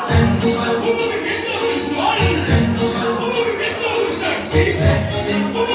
sensual, un movimiento sensual, sensual, un movimiento sexy, sexy.